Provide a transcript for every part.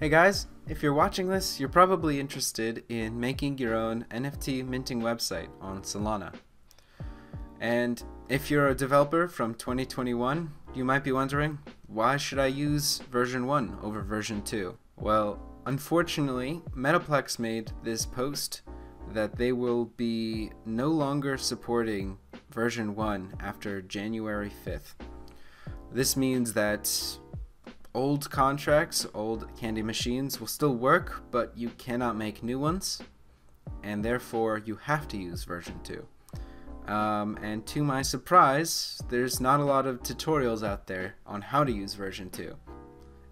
Hey guys, if you're watching this, you're probably interested in making your own NFT minting website on Solana. And if you're a developer from 2021, you might be wondering, why should I use version 1 over version 2? Well, unfortunately, Metaplex made this post that they will be no longer supporting version 1 after January 5th. This means that old contracts, old candy machines will still work, but you cannot make new ones, and therefore you have to use version 2. Um, and to my surprise, there's not a lot of tutorials out there on how to use version 2.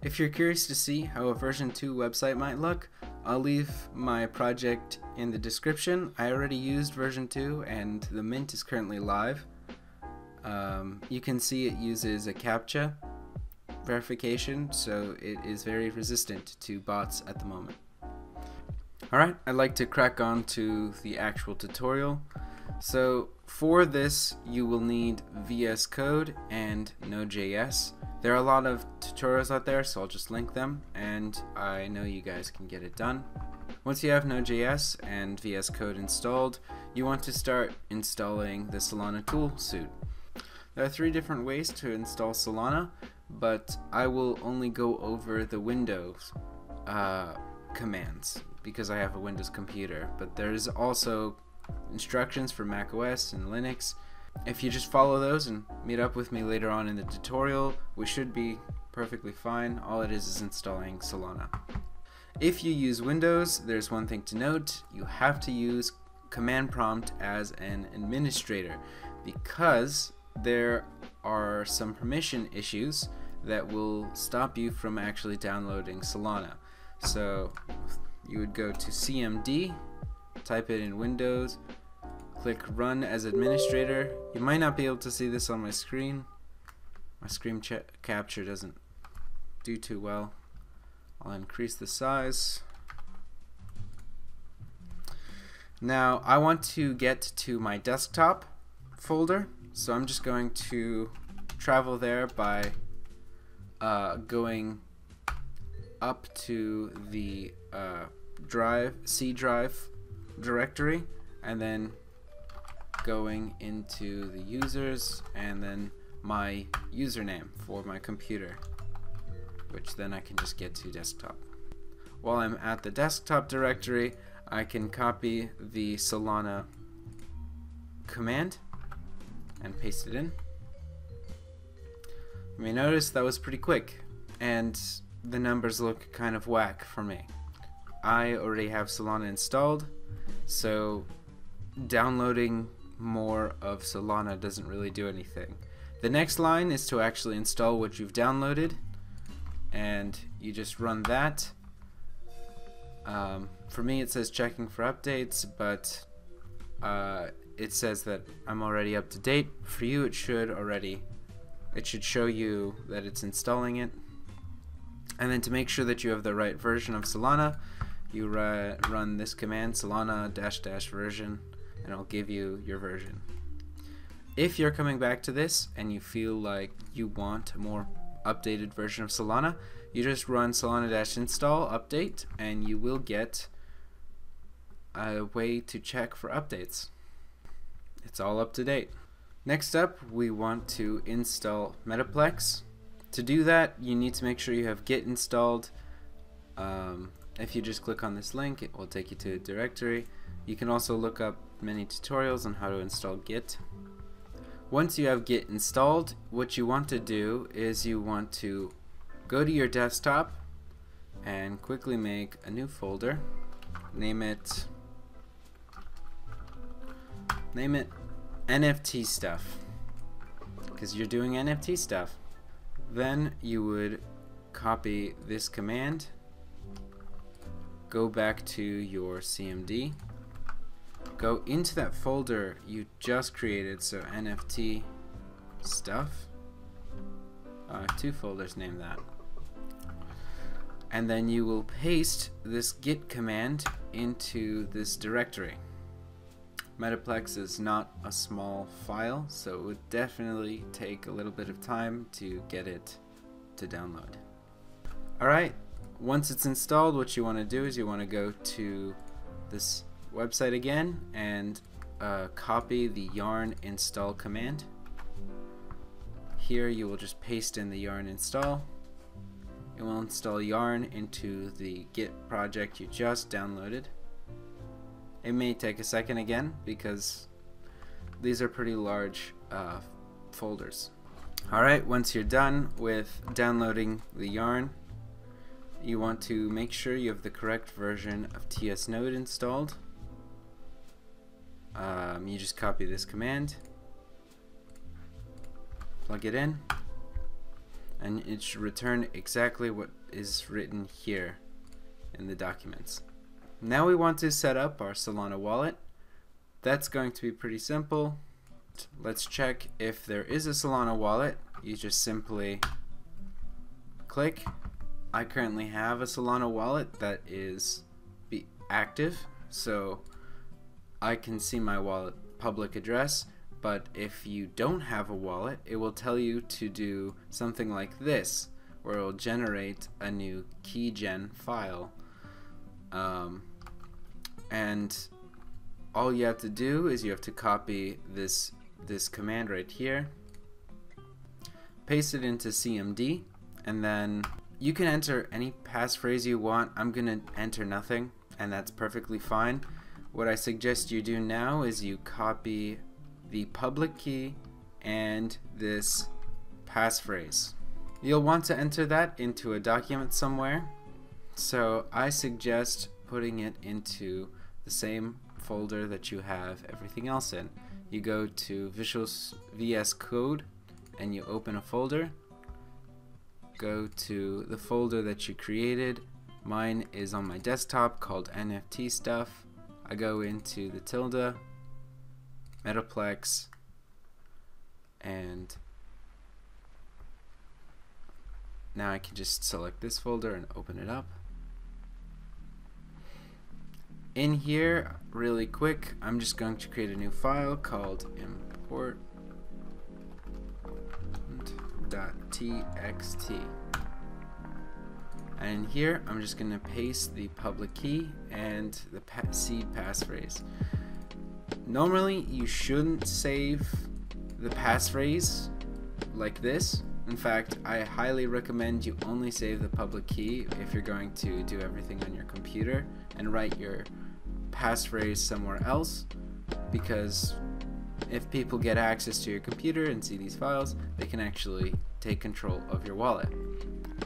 If you're curious to see how a version 2 website might look, I'll leave my project in the description. I already used version 2 and the mint is currently live. Um, you can see it uses a CAPTCHA verification, so it is very resistant to bots at the moment. Alright, I'd like to crack on to the actual tutorial. So for this, you will need VS Code and Node.js. There are a lot of tutorials out there, so I'll just link them, and I know you guys can get it done. Once you have Node.js and VS Code installed, you want to start installing the Solana tool suite. There are three different ways to install Solana, but I will only go over the Windows uh, commands because I have a Windows computer. But there's also instructions for Mac OS and Linux. If you just follow those and meet up with me later on in the tutorial, we should be perfectly fine. All it is is installing Solana. If you use Windows, there's one thing to note. You have to use command prompt as an administrator because there are some permission issues that will stop you from actually downloading Solana. So you would go to CMD, type it in Windows, click Run as Administrator. You might not be able to see this on my screen. My screen capture doesn't do too well. I'll increase the size. Now I want to get to my desktop folder so I'm just going to travel there by uh, going up to the uh, drive C drive directory and then going into the users and then my username for my computer which then I can just get to desktop. While I'm at the desktop directory I can copy the Solana command and paste it in. You may notice that was pretty quick and the numbers look kind of whack for me. I already have Solana installed so downloading more of Solana doesn't really do anything. The next line is to actually install what you've downloaded and you just run that. Um, for me it says checking for updates but uh, it says that I'm already up to date. For you, it should already, it should show you that it's installing it. And then to make sure that you have the right version of Solana, you run this command, solana dash dash version, and it'll give you your version. If you're coming back to this and you feel like you want a more updated version of Solana, you just run solana dash install update and you will get a way to check for updates it's all up to date. Next up, we want to install Metaplex. To do that, you need to make sure you have Git installed. Um, if you just click on this link, it will take you to a directory. You can also look up many tutorials on how to install Git. Once you have Git installed, what you want to do is you want to go to your desktop and quickly make a new folder. Name it name it NFT stuff because you're doing NFT stuff. Then you would copy this command, go back to your CMD, go into that folder you just created, so NFT stuff, uh, two folders name that, and then you will paste this git command into this directory. Metaplex is not a small file, so it would definitely take a little bit of time to get it to download. Alright, once it's installed, what you want to do is you want to go to this website again and uh, copy the yarn install command. Here you will just paste in the yarn install. It will install yarn into the git project you just downloaded. It may take a second again because these are pretty large uh, folders. Alright, once you're done with downloading the yarn, you want to make sure you have the correct version of TS Node installed. Um, you just copy this command, plug it in, and it should return exactly what is written here in the documents. Now we want to set up our Solana wallet. That's going to be pretty simple. Let's check if there is a Solana wallet. You just simply click. I currently have a Solana wallet that is be active, so I can see my wallet public address. But if you don't have a wallet, it will tell you to do something like this, where it will generate a new keygen file. Um, and all you have to do is you have to copy this this command right here paste it into CMD and then you can enter any passphrase you want. I'm gonna enter nothing and that's perfectly fine. What I suggest you do now is you copy the public key and this passphrase. You'll want to enter that into a document somewhere. So I suggest putting it into the same folder that you have everything else in. You go to Visual VS Code and you open a folder. Go to the folder that you created. Mine is on my desktop called NFT stuff. I go into the tilde, Metaplex, and now I can just select this folder and open it up in here really quick. I'm just going to create a new file called import.txt and here I'm just gonna paste the public key and the pa seed passphrase. Normally you shouldn't save the passphrase like this. In fact, I highly recommend you only save the public key if you're going to do everything on your computer and write your passphrase somewhere else because if people get access to your computer and see these files, they can actually take control of your wallet.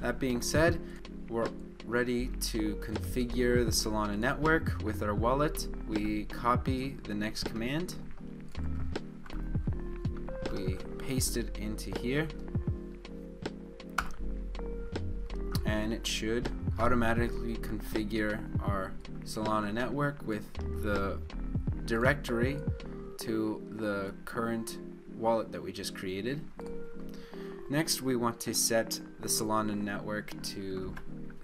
That being said, we're ready to configure the Solana network with our wallet. We copy the next command. We paste it into here. And it should automatically configure our Solana network with the directory to the current wallet that we just created. Next, we want to set the Solana network to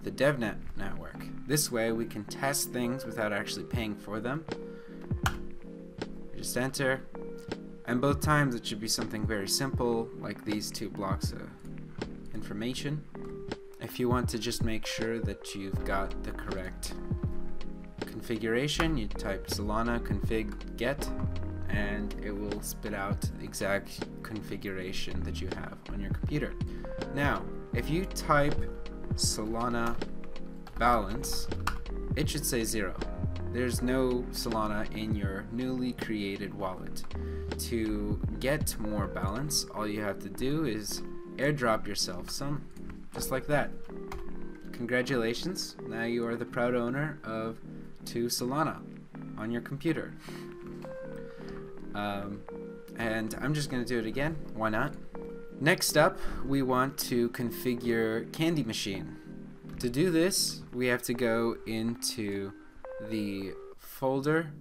the DevNet network. This way, we can test things without actually paying for them. Just enter, and both times it should be something very simple, like these two blocks of information. If you want to just make sure that you've got the correct configuration, you type solana config get and it will spit out the exact configuration that you have on your computer. Now, if you type Solana balance, it should say zero. There's no Solana in your newly created wallet. To get more balance, all you have to do is airdrop yourself some, just like that. Congratulations, now you are the proud owner of two Solana on your computer. Um, and I'm just going to do it again. Why not? Next up, we want to configure Candy Machine. To do this, we have to go into the folder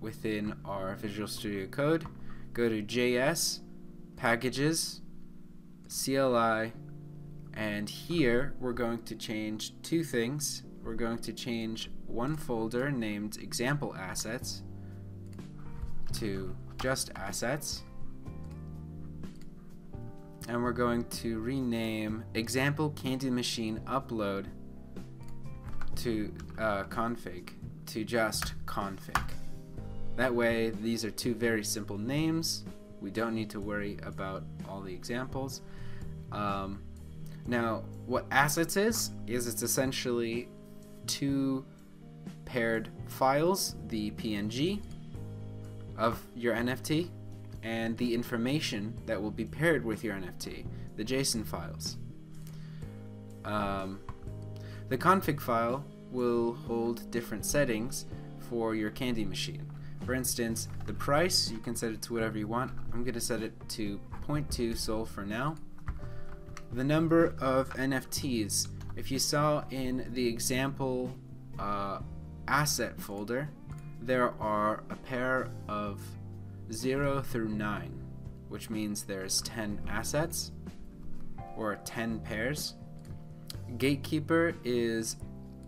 within our Visual Studio Code, go to JS, Packages, CLI, and here we're going to change two things. We're going to change one folder named example assets to just assets and we're going to rename example candy machine upload to uh, config to just config. That way, these are two very simple names. We don't need to worry about all the examples. Um, now, what assets is, is it's essentially two paired files, the PNG of your NFT and the information that will be paired with your NFT, the JSON files. Um, the config file will hold different settings for your candy machine. For instance, the price, you can set it to whatever you want. I'm going to set it to 0.2 SOL for now. The number of NFTs, if you saw in the example uh, asset folder, there are a pair of 0 through 9, which means there's 10 assets or 10 pairs. Gatekeeper is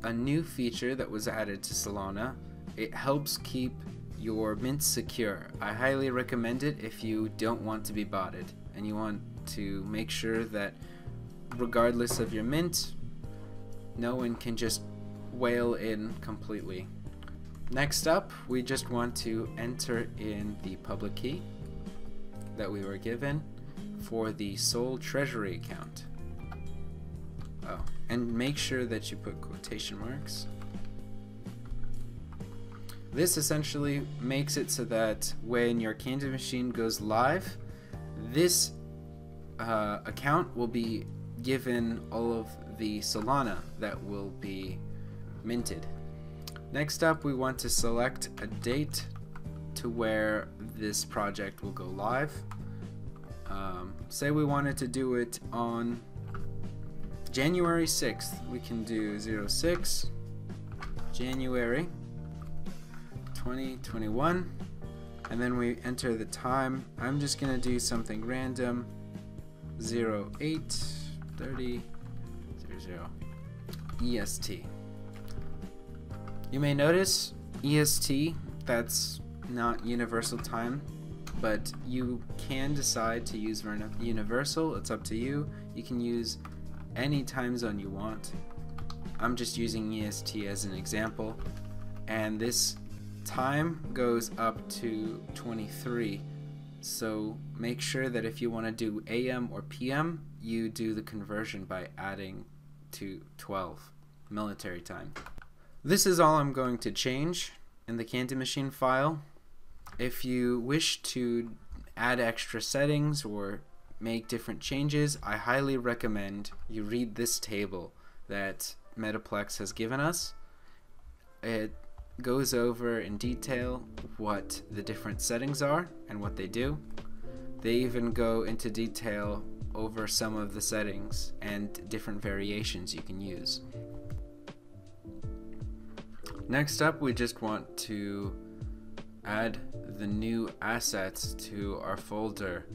a new feature that was added to Solana. It helps keep your mint secure. I highly recommend it if you don't want to be botted and you want to make sure that regardless of your mint, no one can just whale in completely. Next up, we just want to enter in the public key that we were given for the Sol Treasury account. Oh, and make sure that you put quotation marks. This essentially makes it so that when your candy machine goes live, this uh, account will be given all of the Solana that will be minted. Next up, we want to select a date to where this project will go live. Um, say we wanted to do it on January 6th. We can do 06 January 2021 and then we enter the time. I'm just gonna do something random 08 30 00 EST. You may notice EST, that's not universal time, but you can decide to use universal, it's up to you. You can use any time zone you want. I'm just using EST as an example, and this time goes up to 23. So make sure that if you want to do AM or PM, you do the conversion by adding to 12 military time. This is all I'm going to change in the Candy Machine file. If you wish to add extra settings or make different changes, I highly recommend you read this table that Metaplex has given us. It goes over in detail what the different settings are and what they do. They even go into detail over some of the settings and different variations you can use. Next up, we just want to add the new assets to our folder.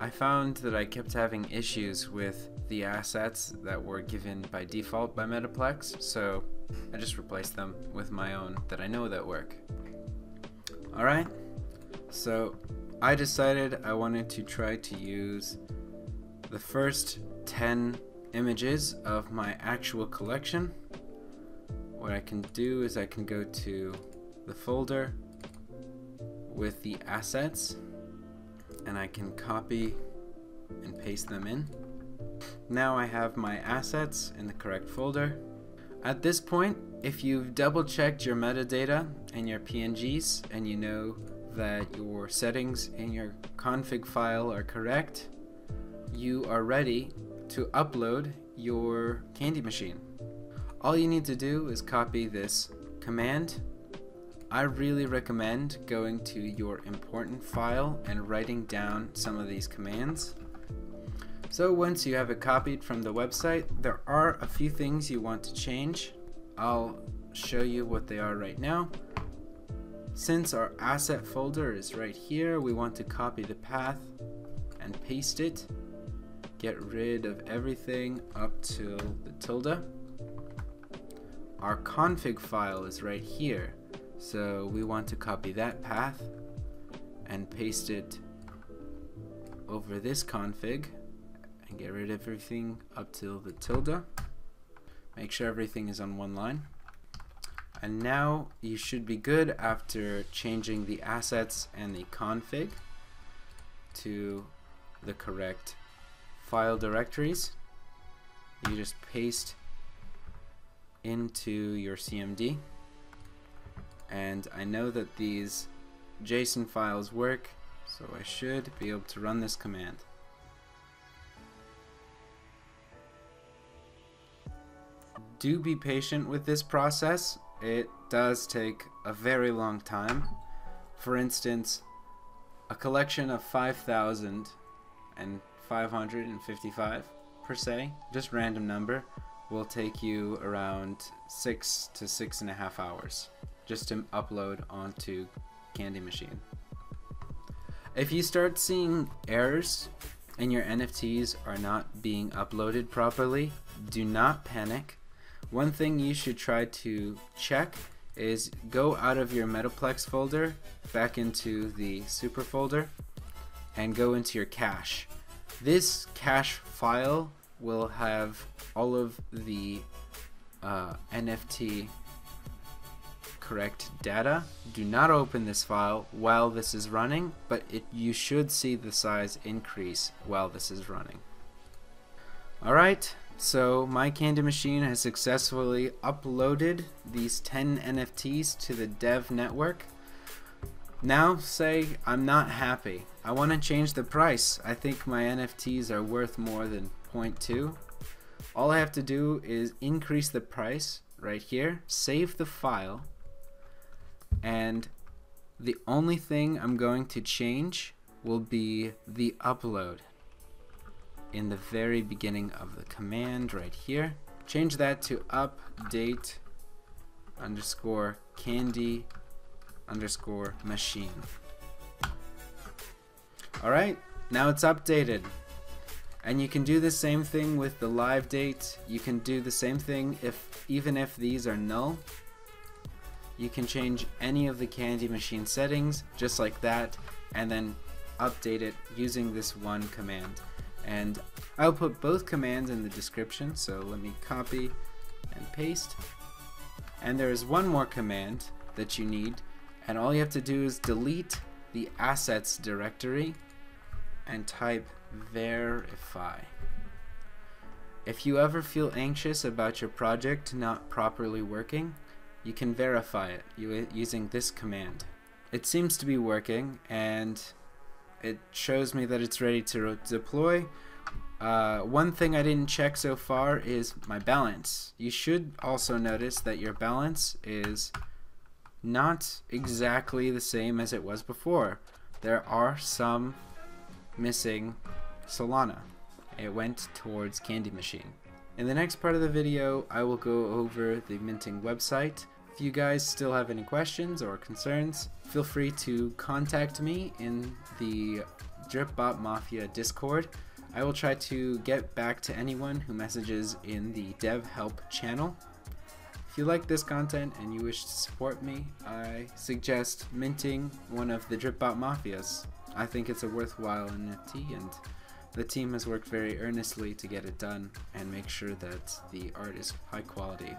I found that I kept having issues with the assets that were given by default by Metaplex, so I just replaced them with my own that I know that work. Alright, so I decided I wanted to try to use the first 10 images of my actual collection. What I can do is I can go to the folder with the assets and I can copy and paste them in. Now I have my assets in the correct folder. At this point, if you've double checked your metadata and your PNGs and you know that your settings in your config file are correct, you are ready to upload your candy machine. All you need to do is copy this command I really recommend going to your important file and writing down some of these commands. So once you have it copied from the website, there are a few things you want to change. I'll show you what they are right now. Since our asset folder is right here, we want to copy the path and paste it. Get rid of everything up to the tilde. Our config file is right here. So we want to copy that path and paste it over this config and get rid of everything up till the tilde. make sure everything is on one line. And now you should be good after changing the assets and the config to the correct file directories. You just paste into your CMD and I know that these JSON files work so I should be able to run this command. Do be patient with this process. It does take a very long time. For instance, a collection of 5,555 per se, just random number, will take you around six to six and a half hours just to upload onto Candy Machine. If you start seeing errors and your NFTs are not being uploaded properly, do not panic. One thing you should try to check is go out of your Metaplex folder back into the super folder and go into your cache. This cache file will have all of the uh, NFT correct data. Do not open this file while this is running, but it, you should see the size increase while this is running. Alright, so my Candy Machine has successfully uploaded these 10 NFTs to the dev network. Now say I'm not happy. I want to change the price. I think my NFTs are worth more than 0.2. All I have to do is increase the price right here, save the file, and the only thing I'm going to change will be the upload in the very beginning of the command right here. Change that to update underscore candy underscore machine. Alright, now it's updated. And you can do the same thing with the live date. You can do the same thing if even if these are null you can change any of the candy machine settings just like that and then update it using this one command and I'll put both commands in the description so let me copy and paste and there is one more command that you need and all you have to do is delete the assets directory and type verify if you ever feel anxious about your project not properly working you can verify it using this command. It seems to be working and it shows me that it's ready to deploy. Uh, one thing I didn't check so far is my balance. You should also notice that your balance is not exactly the same as it was before. There are some missing Solana. It went towards Candy Machine. In the next part of the video, I will go over the minting website, if you guys still have any questions or concerns, feel free to contact me in the Dripbot Mafia Discord. I will try to get back to anyone who messages in the Dev Help channel. If you like this content and you wish to support me, I suggest minting one of the Dripbot Mafias. I think it's a worthwhile NFT and the team has worked very earnestly to get it done and make sure that the art is high quality.